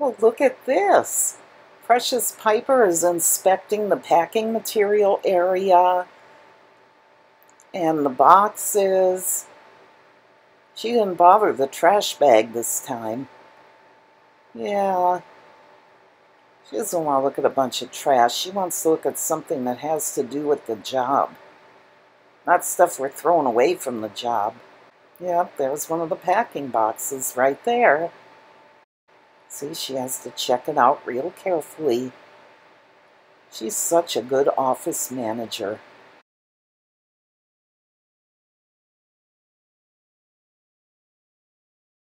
Oh, look at this. Precious Piper is inspecting the packing material area and the boxes. She didn't bother the trash bag this time. Yeah. She doesn't want to look at a bunch of trash. She wants to look at something that has to do with the job. Not stuff we're throwing away from the job. Yep, there's one of the packing boxes right there. See, she has to check it out real carefully. She's such a good office manager.